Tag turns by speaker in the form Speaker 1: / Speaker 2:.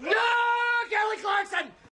Speaker 1: No, Kelly Clarkson.